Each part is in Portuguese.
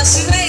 nacional.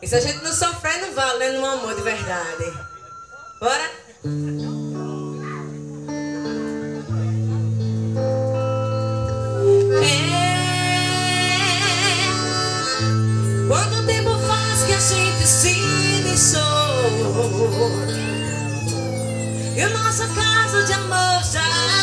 E se a gente não sofrer, não vale no amor de verdade. Bora? É. Quanto tempo faz que a gente se deixou? E o nosso caso de amor já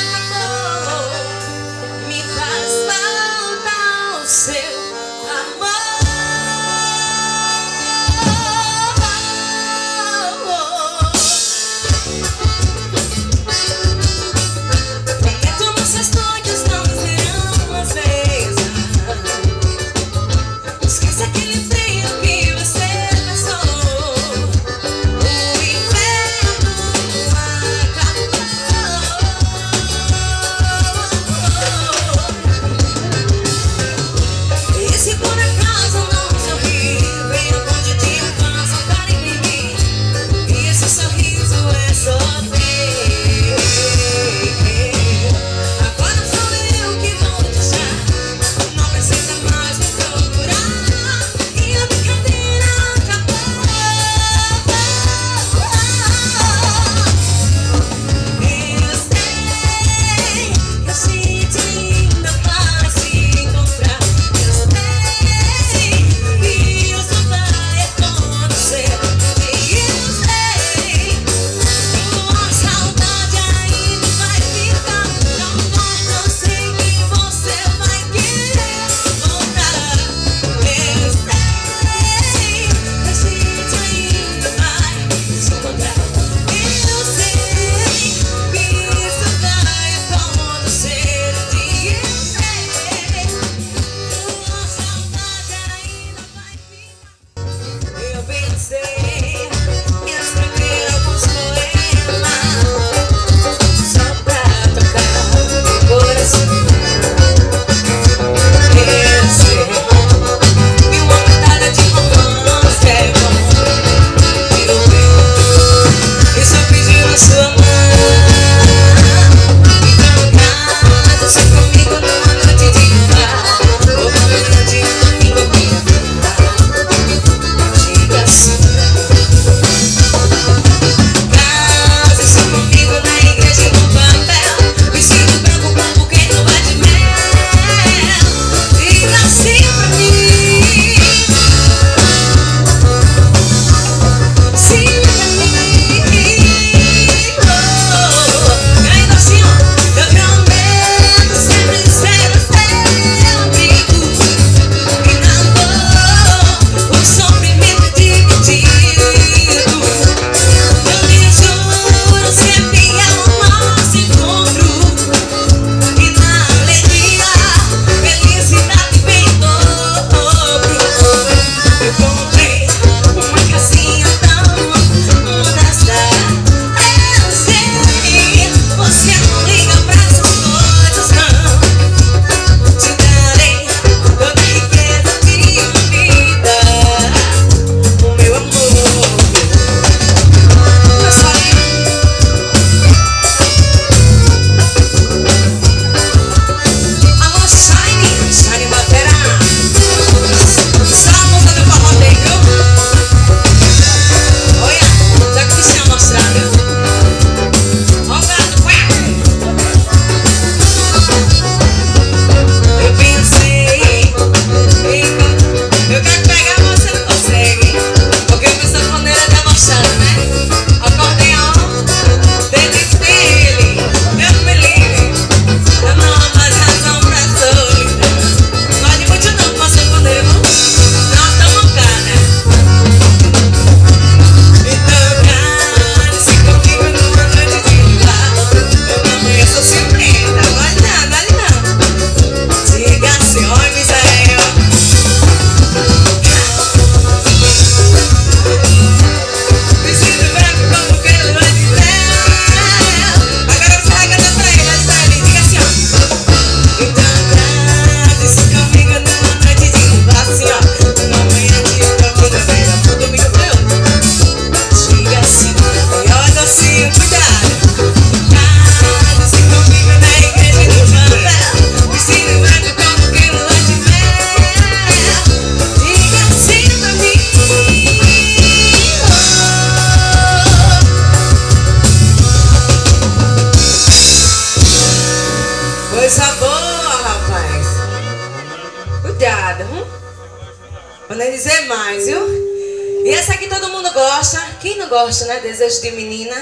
de menina.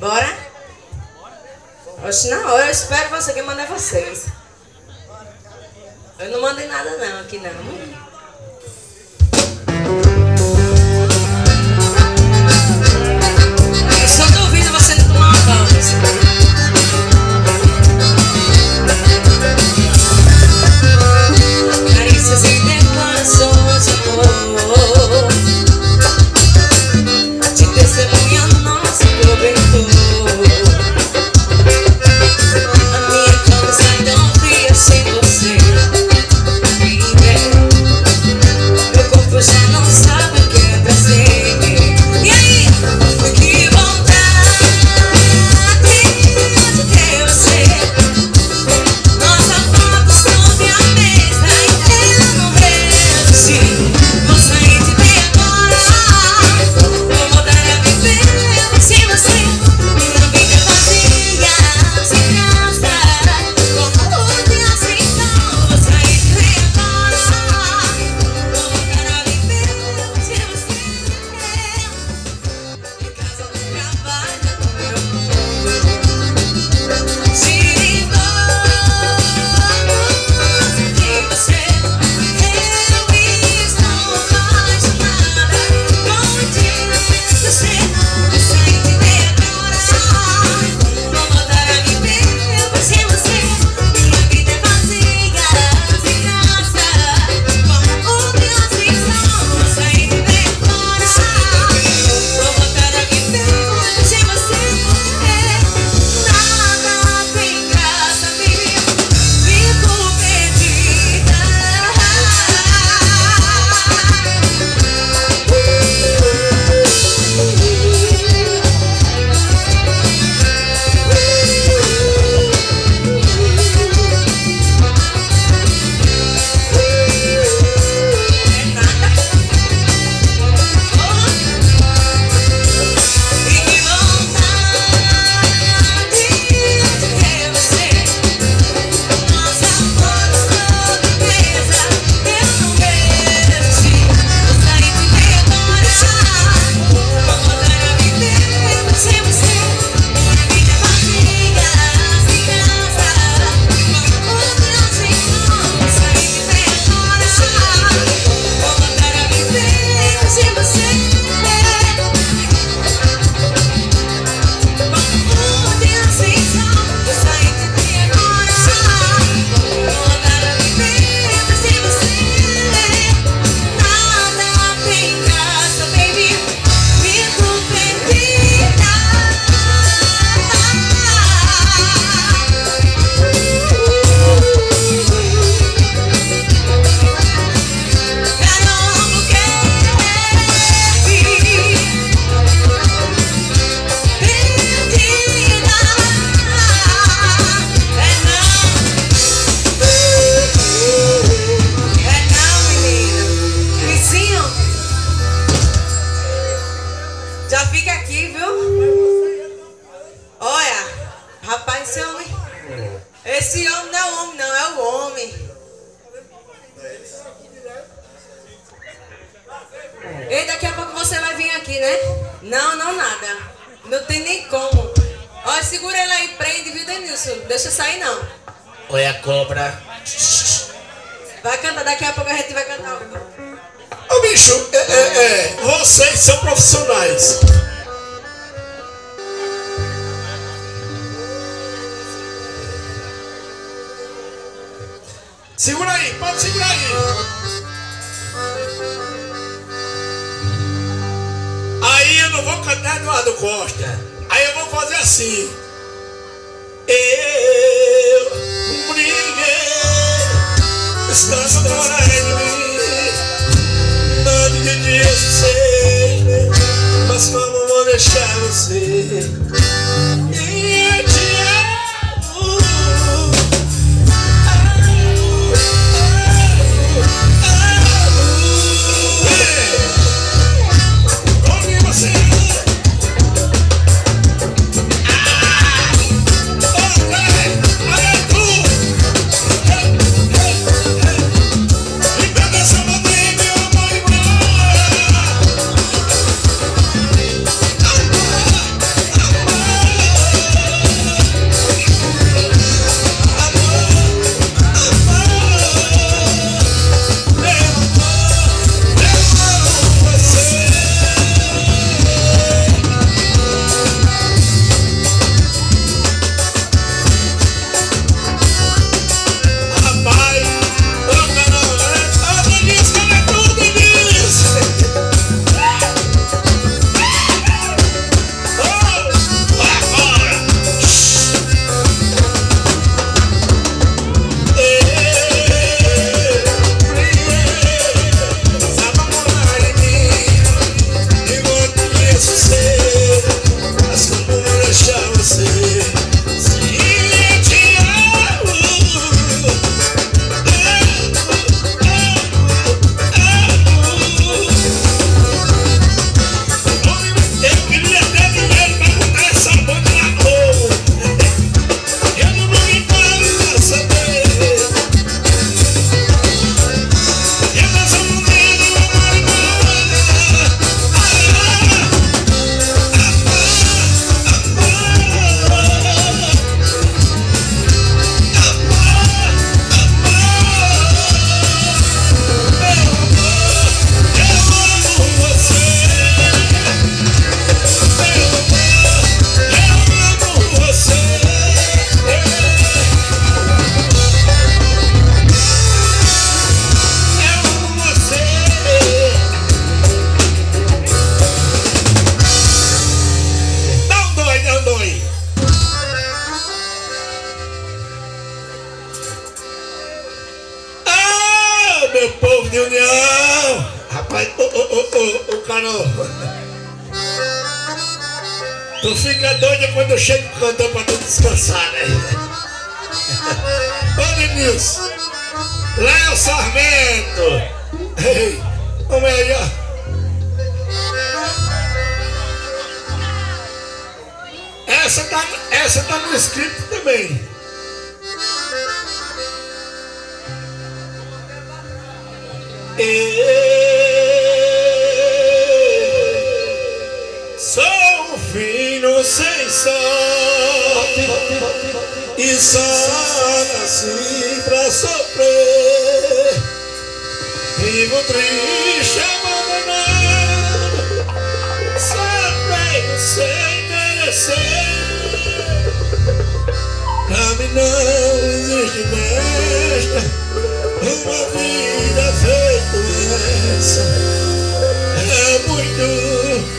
Bora? Oxe, não, eu espero você que mande vocês. Eu não mandei nada não aqui não. Eu só duvido você não tomar uma dose. Esse é homem não é o homem, não, é o homem. E daqui a pouco você vai vir aqui, né? Não, não nada. Não tem nem como. Ó, segura ele aí, prende, viu, Denilson? Deixa eu sair, não. Olha a cobra. Vai cantar, daqui a pouco a gente vai cantar. Ô, bicho, é, é, é. vocês são profissionais. Segura aí, pode segurar aí. Aí eu não vou cantar Eduardo Costa. Aí eu vou fazer assim. Eu Carol. Tu fica doida quando eu chego cantando pra tu descansar, né? Ô, Denilson. Léo Sarmento. Ei, vamos aí, ó. Essa tá, essa tá no script também. Sou como filho sem sangue E só nasci pra sofrer. Vivo triste, abandonado. Sofrendo sem merecer. Pra mim não existe uma vida feita essa. É muito